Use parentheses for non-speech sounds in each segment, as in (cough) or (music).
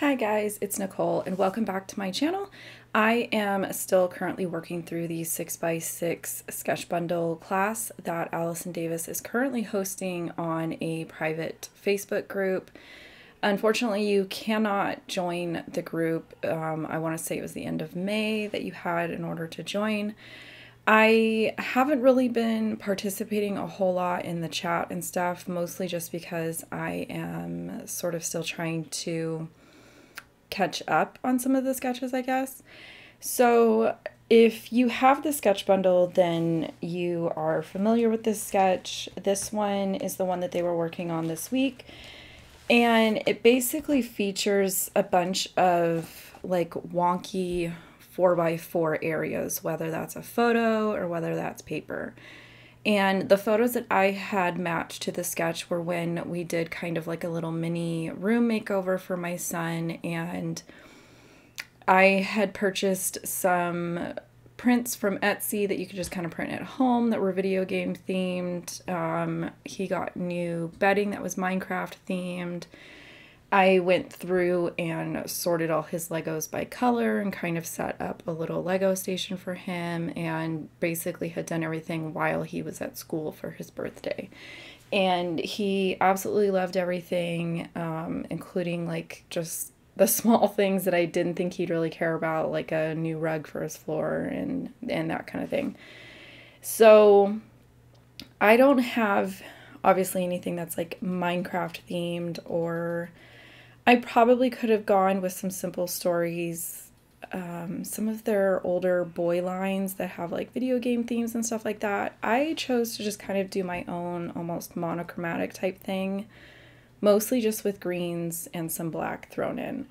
Hi guys, it's Nicole and welcome back to my channel. I am still currently working through the 6x6 sketch bundle class that Allison Davis is currently hosting on a private Facebook group. Unfortunately, you cannot join the group. Um, I want to say it was the end of May that you had in order to join. I haven't really been participating a whole lot in the chat and stuff, mostly just because I am sort of still trying to catch up on some of the sketches, I guess. So if you have the sketch bundle, then you are familiar with this sketch. This one is the one that they were working on this week. And it basically features a bunch of like wonky 4x4 areas, whether that's a photo or whether that's paper. And the photos that I had matched to the sketch were when we did kind of like a little mini room makeover for my son. And I had purchased some prints from Etsy that you could just kind of print at home that were video game themed. Um, he got new bedding that was Minecraft themed. I went through and sorted all his Legos by color and kind of set up a little Lego station for him and basically had done everything while he was at school for his birthday. And he absolutely loved everything, um, including like just the (laughs) small things that I didn't think he'd really care about, like a new rug for his floor and, and that kind of thing. So I don't have obviously anything that's like Minecraft themed or I probably could have gone with some simple stories. Um, some of their older boy lines that have like video game themes and stuff like that. I chose to just kind of do my own almost monochromatic type thing, mostly just with greens and some black thrown in.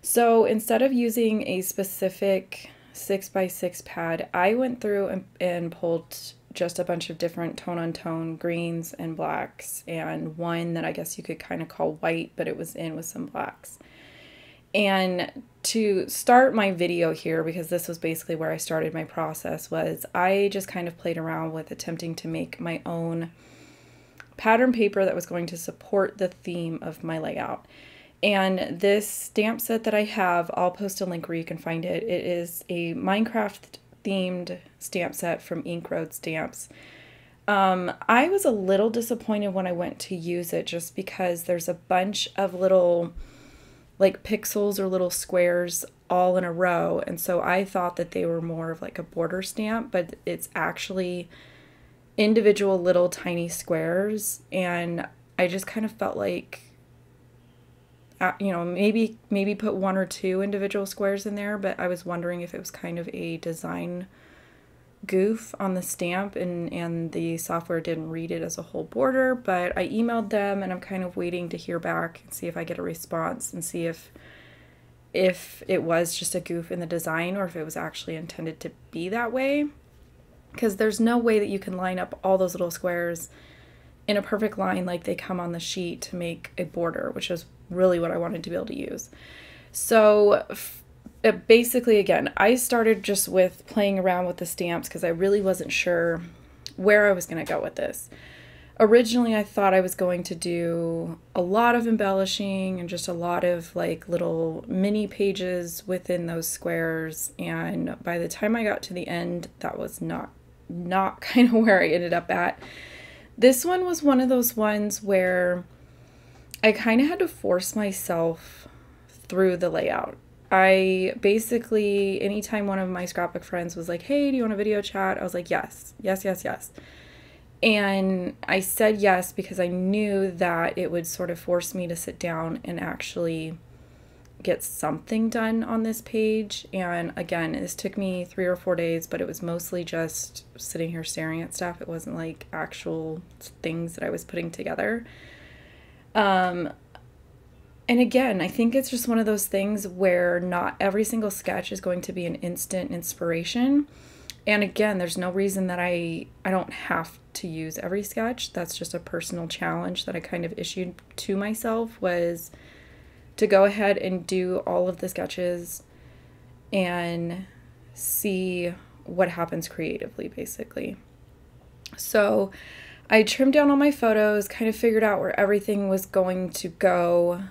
So instead of using a specific 6x6 pad, I went through and, and pulled just a bunch of different tone on tone greens and blacks, and one that I guess you could kind of call white, but it was in with some blacks. And to start my video here, because this was basically where I started my process, was I just kind of played around with attempting to make my own pattern paper that was going to support the theme of my layout. And this stamp set that I have, I'll post a link where you can find it. It is a Minecraft themed stamp set from Ink Road Stamps. Um, I was a little disappointed when I went to use it just because there's a bunch of little like pixels or little squares all in a row. And so I thought that they were more of like a border stamp, but it's actually individual little tiny squares. And I just kind of felt like you know, maybe maybe put one or two individual squares in there, but I was wondering if it was kind of a design goof on the stamp and and the software didn't read it as a whole border, but I emailed them and I'm kind of waiting to hear back and see if I get a response and see if if it was just a goof in the design or if it was actually intended to be that way. Because there's no way that you can line up all those little squares in a perfect line like they come on the sheet to make a border, which is really what I wanted to be able to use. So basically, again, I started just with playing around with the stamps because I really wasn't sure where I was going to go with this. Originally, I thought I was going to do a lot of embellishing and just a lot of like little mini pages within those squares. And by the time I got to the end, that was not not (laughs) kind of where I ended up at. This one was one of those ones where I kind of had to force myself through the layout. I basically, anytime one of my scrapbook friends was like, hey, do you want a video chat? I was like, yes, yes, yes, yes. And I said yes because I knew that it would sort of force me to sit down and actually get something done on this page. And again, this took me three or four days, but it was mostly just sitting here staring at stuff. It wasn't like actual things that I was putting together. Um, and again, I think it's just one of those things where not every single sketch is going to be an instant inspiration. And again, there's no reason that I I don't have to use every sketch. That's just a personal challenge that I kind of issued to myself was to go ahead and do all of the sketches and see what happens creatively basically. So, I trimmed down all my photos, kind of figured out where everything was going to go.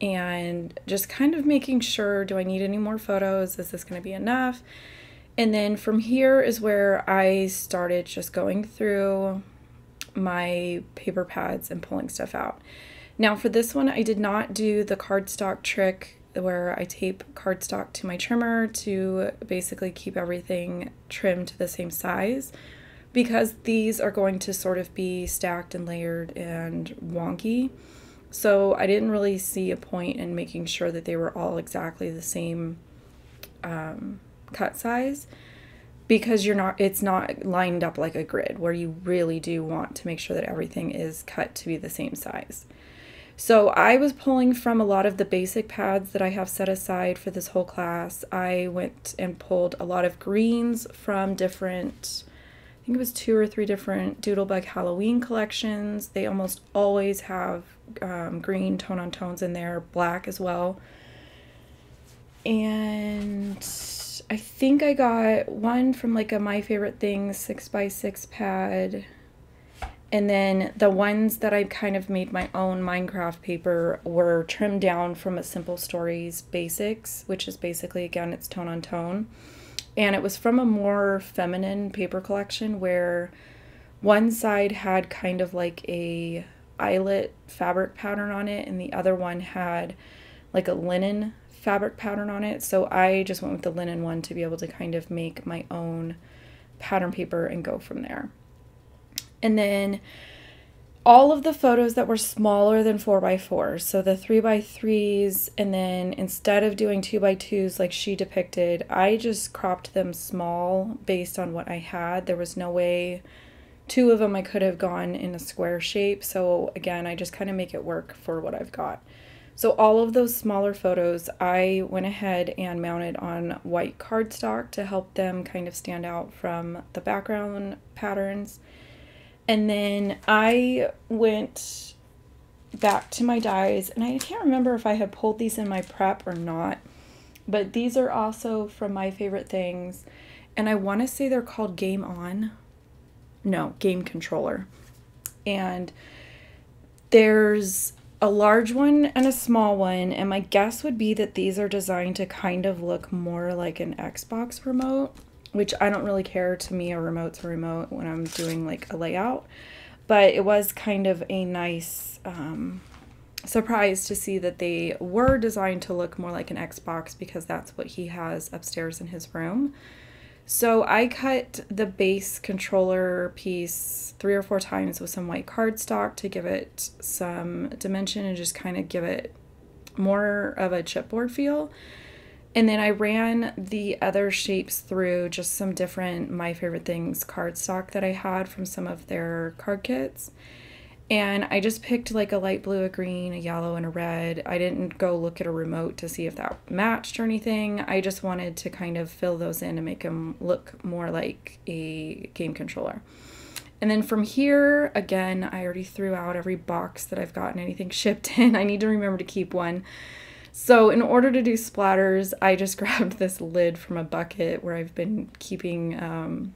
and just kind of making sure do I need any more photos? Is this going to be enough? And then from here is where I started just going through my paper pads and pulling stuff out. Now, for this one, I did not do the cardstock trick where I tape cardstock to my trimmer to basically keep everything trimmed to the same size because these are going to sort of be stacked and layered and wonky. So I didn't really see a point in making sure that they were all exactly the same um, cut size because you're not it's not lined up like a grid where you really do want to make sure that everything is cut to be the same size. So I was pulling from a lot of the basic pads that I have set aside for this whole class. I went and pulled a lot of greens from different, think it was two or three different Doodlebug Halloween collections. They almost always have um, green tone on tones in there, black as well. And I think I got one from like a My Favorite Things 6x6 pad and then the ones that I kind of made my own Minecraft paper were trimmed down from a Simple Stories Basics, which is basically, again, it's tone on tone. And it was from a more feminine paper collection where one side had kind of like a eyelet fabric pattern on it and the other one had like a linen fabric pattern on it. So I just went with the linen one to be able to kind of make my own pattern paper and go from there. And then all of the photos that were smaller than 4x4s, so the 3x3s, and then instead of doing 2x2s like she depicted, I just cropped them small based on what I had. There was no way, two of them I could have gone in a square shape, so again, I just kind of make it work for what I've got. So all of those smaller photos, I went ahead and mounted on white cardstock to help them kind of stand out from the background patterns. And then I went back to my dies, and I can't remember if I had pulled these in my prep or not, but these are also from my favorite things. And I want to say they're called Game On. No, Game Controller. And there's a large one and a small one, and my guess would be that these are designed to kind of look more like an Xbox remote which I don't really care. To me, a remote's a remote when I'm doing like a layout. But it was kind of a nice um, surprise to see that they were designed to look more like an Xbox because that's what he has upstairs in his room. So I cut the base controller piece three or four times with some white cardstock to give it some dimension and just kind of give it more of a chipboard feel. And then I ran the other shapes through just some different My Favorite Things cardstock that I had from some of their card kits. And I just picked like a light blue, a green, a yellow, and a red. I didn't go look at a remote to see if that matched or anything. I just wanted to kind of fill those in and make them look more like a game controller. And then from here, again, I already threw out every box that I've gotten anything (laughs) shipped in. I need to remember to keep one. So in order to do splatters, I just (laughs) grabbed this lid from a bucket where I've been keeping um,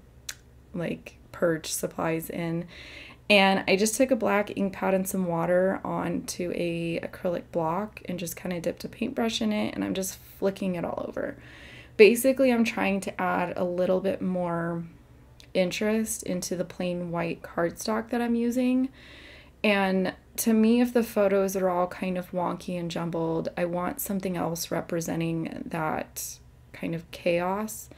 like purge supplies in. And I just took a black ink pad and some water onto a acrylic block and just kind of dipped a paintbrush in it and I'm just flicking it all over. Basically, I'm trying to add a little bit more interest into the plain white cardstock that I'm using. And to me, if the photos are all kind of wonky and jumbled, I want something else representing that kind of chaos.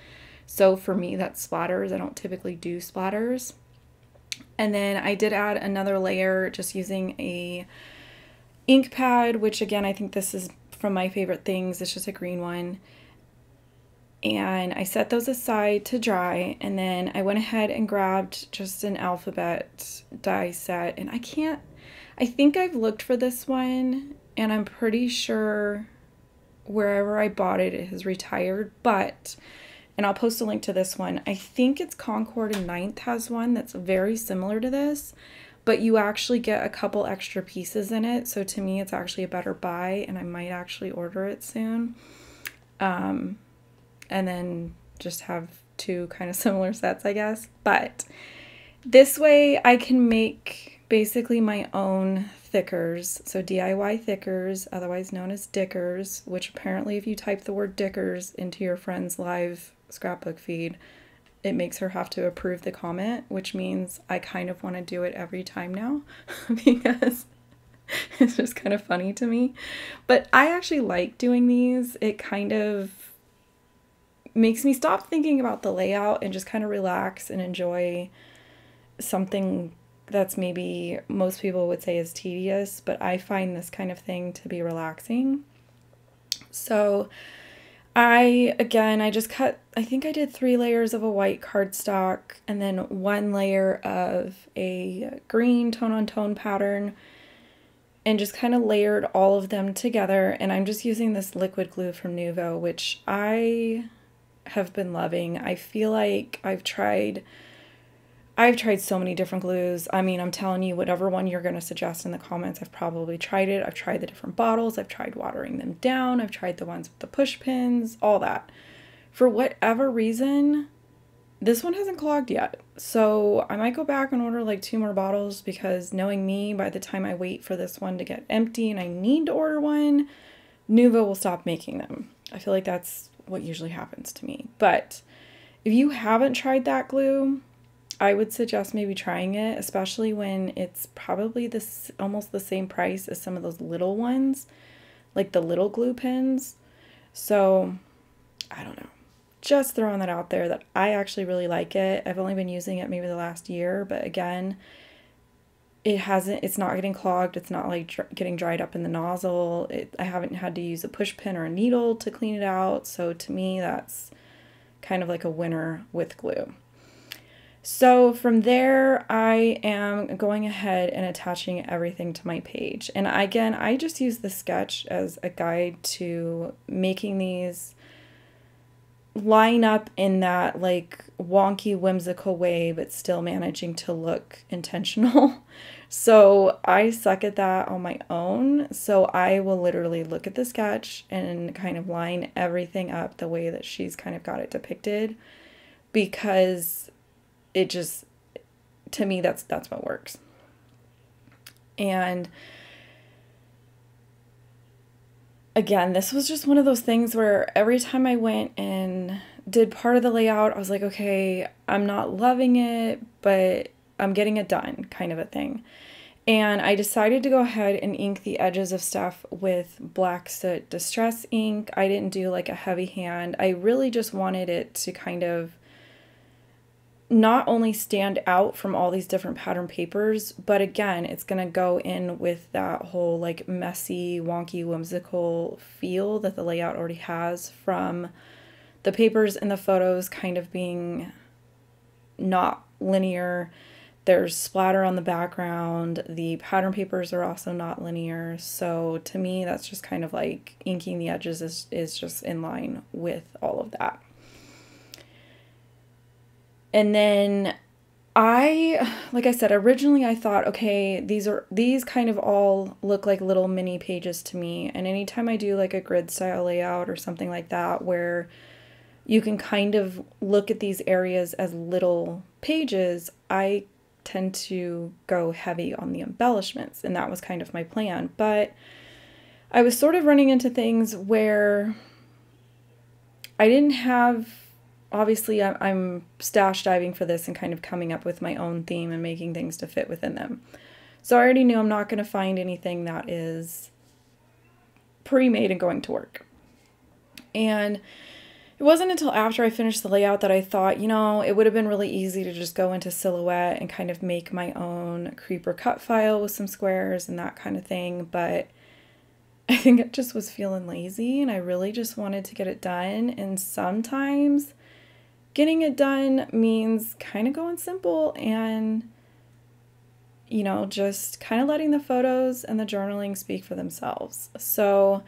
So for me, that's splatters. I don't typically do splatters. And then I did add another layer just using a ink pad, which again, I think this is from my favorite things. It's just a green one. And I set those aside to dry. And then I went ahead and grabbed just an alphabet die set. And I can't I think I've looked for this one and I'm pretty sure wherever I bought it, it has retired, but, and I'll post a link to this one. I think it's Concord and Ninth has one that's very similar to this, but you actually get a couple extra pieces in it. So to me, it's actually a better buy and I might actually order it soon. Um, and then just have two kind of (laughs) similar sets, I guess. But this way I can make basically my own Thickers. So DIY Thickers, otherwise known as Dickers, which apparently, if you type the word Dickers into your friend's live scrapbook feed, it makes her have to approve the comment, which means I kind of want to do it every time now (laughs) because (laughs) it's just kind of funny to me. But I actually like doing these. It kind of makes me stop thinking about the layout and just kind of relax and enjoy something that's maybe most people would say is tedious, but I find this kind of thing to be relaxing. So, I again, I just cut, I think I did three layers of a white cardstock and then one layer of a green tone on tone pattern and just kind of layered all of them together. And I'm just using this liquid glue from Nuvo, which I have been loving. I feel like I've tried I've tried so many different glues. I mean, I'm telling you, whatever one you're going to suggest in the comments, I've probably tried it. I've tried the different bottles. I've tried watering them down. I've tried the ones with the push pins, all that. For whatever reason, this one hasn't clogged yet. So I might go back and order like two more bottles because knowing me, by the time I wait for this one to get empty and I need to order one, Nuvo will stop making them. I feel like that's what usually happens to me. But if you haven't tried that glue, I would suggest maybe trying it, especially when it's probably this almost the same price as some of those little ones, like the little glue pins. So, I don't know. Just throwing that out there that I actually really like it. I've only been using it maybe the last year, but again, it hasn't it's not getting clogged it's not like dr- getting dried up in the nozzle it, i haven't had to use a push pin or a needle to clean it out so to me that's kind of like a winner with glue so from there, I am going ahead and attaching everything to my page. And again, I just use the sketch as a guide to making these line up in that like wonky, whimsical way, but still managing to look intentional. (laughs) so I suck at that on my own. So I will literally look at the sketch and kind of line everything up the way that she's kind of got it depicted because it just to me that's that's what works. And again, this was just one of those things where every time I went and did part of the layout, I was like, okay, I'm not loving it, but I'm getting it done, kind of a thing. And I decided to go ahead and ink the edges of stuff with Black Soot Distress ink. I didn't do like a heavy hand. I really just wanted it to kind of not only stand out from all these different pattern papers, but again, it's going to go in with that whole like messy, wonky, whimsical feel that the layout already has from the papers and the photos kind of being not linear. There's splatter on the background. The pattern papers are also not linear. So to me, that's just kind of like inking the edges is, is just in line with all of that. And then I like I said originally I thought okay these are these kind of all look like little mini pages to me. And anytime I do like a grid style layout or something like that where you can kind of look at these areas as little pages I tend to go heavy on the embellishments. And that was kind of my plan. But I was sort of running into things where I didn't have obviously I'm stash diving for this and kind of coming up with my own theme and making things to fit within them. So I already knew I'm not going to find anything that is pre-made and going to work. And it wasn't until after I finished the layout that I thought, you know, it would have been really easy to just go into Silhouette and kind of make my own creeper cut file with some squares and that kind of thing, but (laughs) I think it just was feeling lazy and I really just wanted to get it done and sometimes getting it done means kind of going simple and you know, just kind of letting the photos and the journaling speak for themselves. So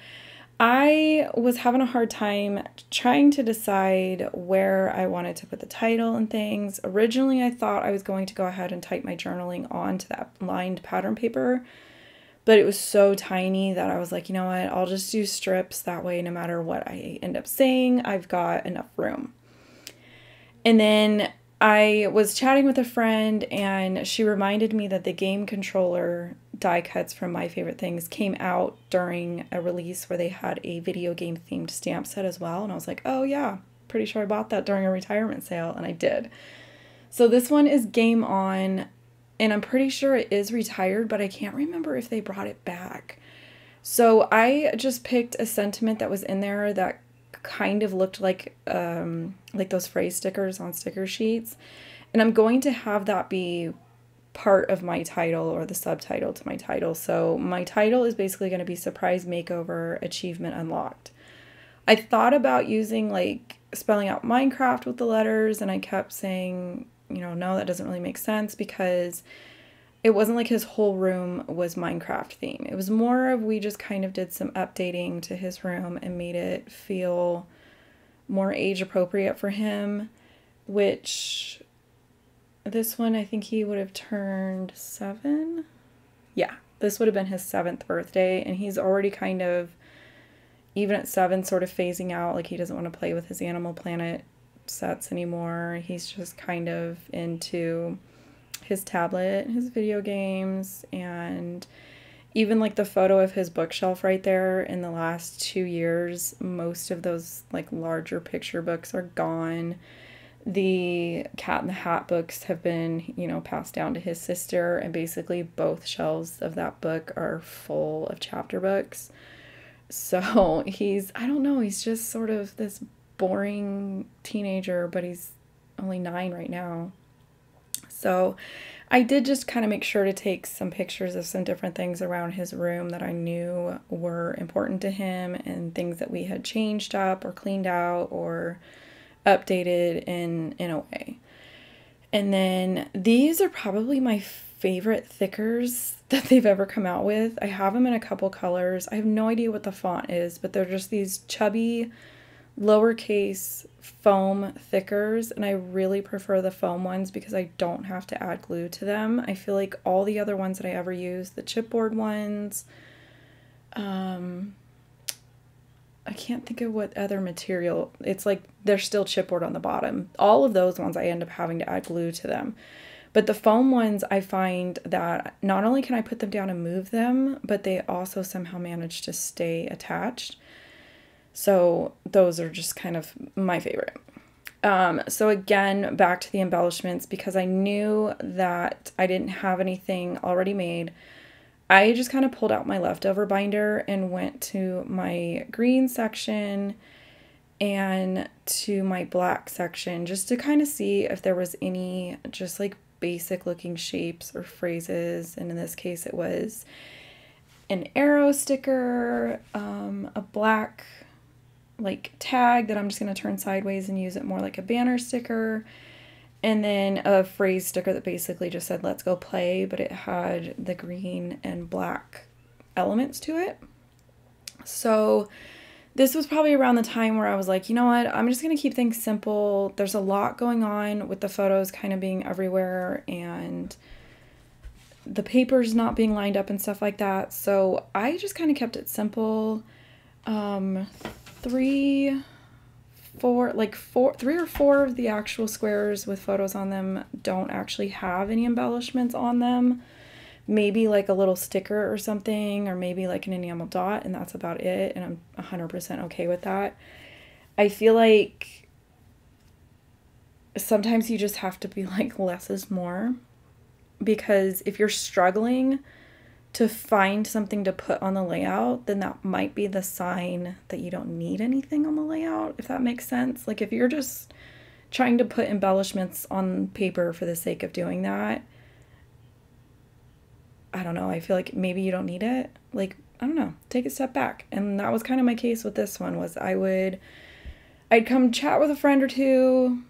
I was having a hard time trying to decide where I wanted to put the title and things. Originally, I thought I was going to go ahead and type my journaling onto that lined pattern paper, but it was so tiny that I was like, you know what, I'll just do strips. That way, no matter what I end up saying, I've got enough room. And then I was chatting with a friend and she reminded me that the game controller die cuts from My Favorite Things came out during a release where they had a video game themed stamp set as well. And I was like, oh, yeah, pretty sure I bought that during a retirement sale. And I did. So this one is Game On. And I'm pretty sure it is retired, but I can't remember if they brought it back. So I just picked a sentiment that was in there that kind of looked like um, like those phrase stickers on sticker sheets. And I'm going to have that be part of my title or the subtitle to my title. So my title is basically going to be Surprise Makeover Achievement Unlocked. I thought about using like spelling out Minecraft with the letters, and I kept saying, you know, no, that doesn't really make sense because it wasn't like his whole room was Minecraft theme. It was more of we just kind of did some updating to his room and made it feel more age appropriate for him, which this one, I think he would have turned seven. Yeah, this would have been his seventh birthday, and he's already kind of, even at seven, sort of phasing out. Like he doesn't want to play with his Animal Planet sets anymore. He's just kind of into his tablet, his video games, and even like the photo of his bookshelf right there in the last two years, most of those like larger picture books are gone the Cat in the Hat books have been, you know, passed down to his sister, and basically both shelves of that book are full of chapter books. So (laughs) he's, I don't know, he's just sort of this boring teenager, but he's only nine right now. So I did just kind of make sure to take some pictures of some different things around his room that I knew were important to him and things that we had changed up or cleaned out or updated in in a way. And then these are probably my favorite thickers (laughs) that they've ever come out with. I have them in a couple colors. I have no idea what the font is, but they're just these chubby lowercase foam thickers and I really prefer the foam ones because I don't have to add glue to them. I feel like all the other ones that I ever use, the chipboard ones, um, I can't think of what other material. It's like they're still chipboard on the bottom. All of those ones I end up having to add glue to them. But the foam ones, I find that not only can I put them down and move them, but they also somehow manage to stay attached. So those are just kind of my favorite. Um, so again, back to the embellishments because I knew that I didn't have anything already made. I just kind of pulled out my leftover binder and went to my green section and to my black section just to kind of see if there was any just like basic looking shapes or phrases. And in this case, it was an arrow sticker, um, a black like tag that I'm just going to turn sideways and use it more like a banner sticker and then a phrase sticker that basically just said let's go play but it had the green and black elements to it so this was probably around the time where I was like, you know what, I'm just gonna keep things simple. There's a lot going on with the photos kind of being everywhere and the papers not being lined up and stuff like that. So I just kind of kept it simple. Um, three four like four three or four of the actual squares with photos on them don't actually have any embellishments on them. Maybe like a little sticker or something or maybe like an enamel dot and that's about it and i'm 100% okay with that. I feel like sometimes you just have to be like less is more. Because if you're struggling to find something to put on the layout, then that might be the sign that you don't need anything on the layout, if that makes sense. Like if you're just trying to put embellishments on paper for the sake of doing that, I don't know, I feel like maybe you don't need it. Like, I don't know, take a step back. And that was kind of my case with this one was I would I'd come chat with a friend or two,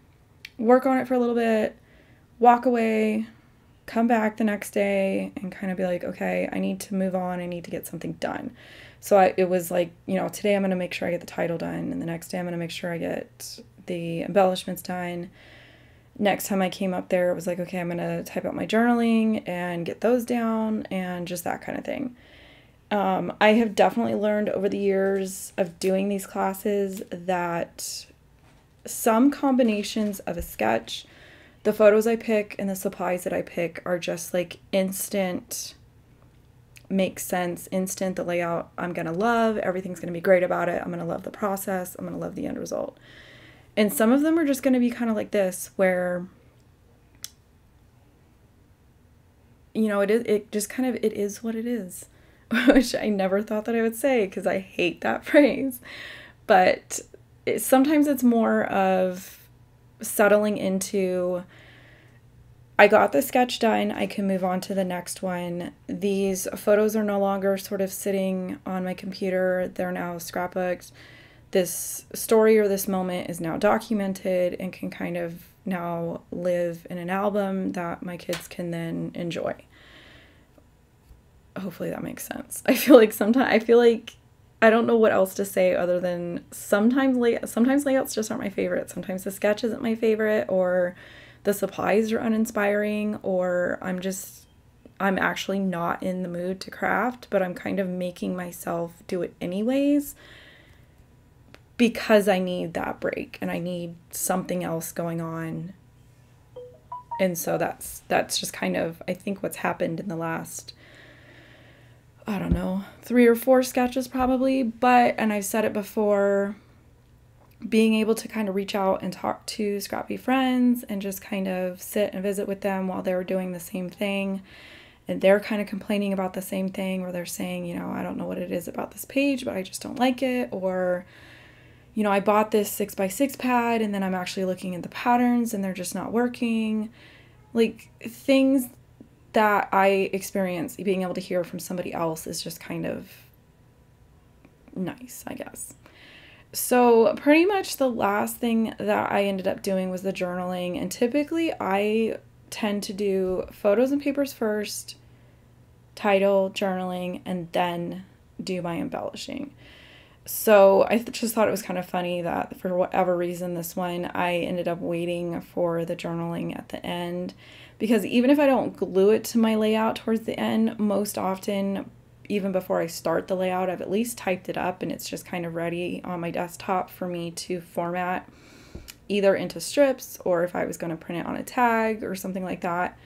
work on it for a little bit, walk away, come back the next day and kind of be like, okay, I need to move on. I need to get something done. So I, it was like, you know, today I'm going to make sure I get the title done. And the next day I'm going to make sure I get the embellishments done. Next time I came up there, it was like, okay, I'm going to type out my journaling and get those down and just that kind of thing. Um, I have definitely learned over the years of doing these classes that some combinations of a sketch the photos I pick and the supplies that I pick are just like instant makes sense instant. The layout I'm going to love. Everything's going to be great about it. I'm going to love the process. I'm going to love the end result. And some of them are just going to be kind of like this, where you know, it is it just kind of it is what it is, (laughs) which I never thought that I would say because I hate that (laughs) phrase. But it, sometimes it's more of settling into I got the sketch done. I can move on to the next one. These photos are no longer sort of sitting on my computer. They're now scrapbooks. This story or this moment is now documented and can kind of now live in an album that my kids can then enjoy. Hopefully that makes sense. (laughs) I feel like sometimes I feel like I don't know what else to say other than sometimes lay sometimes layouts just aren't my favorite. Sometimes the sketch isn't my favorite or the supplies are uninspiring or I'm just I'm actually not in the mood to craft, but I'm kind of making myself do it anyways because I need that break and I need something else going on. And so that's that's just kind of I think what's happened in the last I don't know, 3 or 4 sketches probably, but and I've said it before being able to kind of reach out and talk to scrappy friends and just kind of sit and visit with them while they were doing the same thing and they're kind of complaining about the same thing where they're saying, you know, I don't know what it is about this page, but I just don't like it or you know, I bought this six by six pad and then I'm actually looking at the patterns and they're just not working. Like things that I experience being able to hear from somebody else is just kind of nice, I guess. So, pretty much the last thing that I ended up doing was the journaling. And typically, I tend to do photos and papers first, title, journaling, and then do my embellishing. So I just thought it was kind of funny that for whatever reason, this one I ended up waiting for the journaling at the end because even if I don't glue it to my layout towards the end, most often, even before I start the layout, I've at least typed it up and it's just kind of ready on my desktop for me to format either into strips or if I was going to print it on a tag or something like that.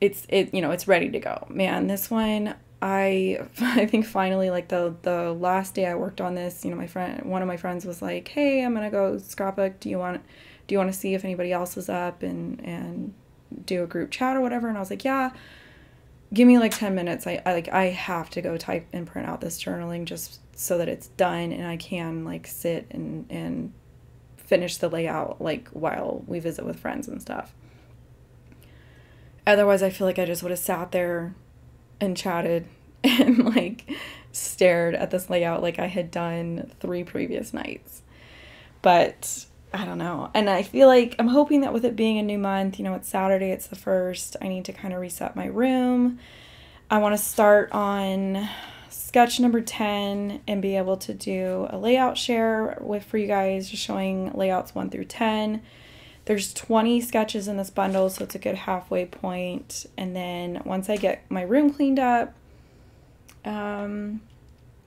It's it you know, it's ready to go. Man, this one I (laughs) I think finally like the the last day I worked on this, you know, my friend one of my friends was like, "Hey, I'm going to go scrapbook. Do you want do you want to see if anybody else is up and and do a group chat or whatever?" And I was like, "Yeah. Give me like 10 minutes. I, I like I have to go type and print out this journaling just so that it's done and I can like sit and and finish the layout like while we visit with friends and stuff." Otherwise, I feel like I just would have sat there and chatted (laughs) and like stared at this layout like I had done three previous nights. But I don't know. And I feel like I'm hoping that with it being a new month, you know, it's Saturday, it's the first, I need to kind of reset my room. I want to start on sketch number 10 and be able to do a layout share with for you guys just showing layouts 1 through 10 there's 20 sketches in this bundle, so it's a good halfway point. And then once I get my room cleaned up, um,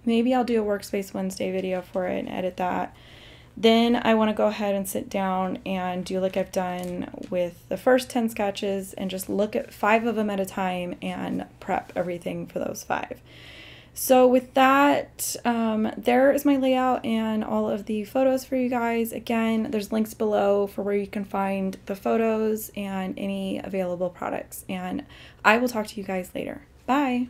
maybe I'll do a Workspace Wednesday video for it and edit that. Then I want to go ahead and sit down and do like I've done with the first 10 sketches and just look at five of them at a time and prep everything for those five. So with that, um, there is my layout and all of the photos for you guys. Again, there's links below for where you can find the photos and any available products. And I will talk to you guys later. Bye.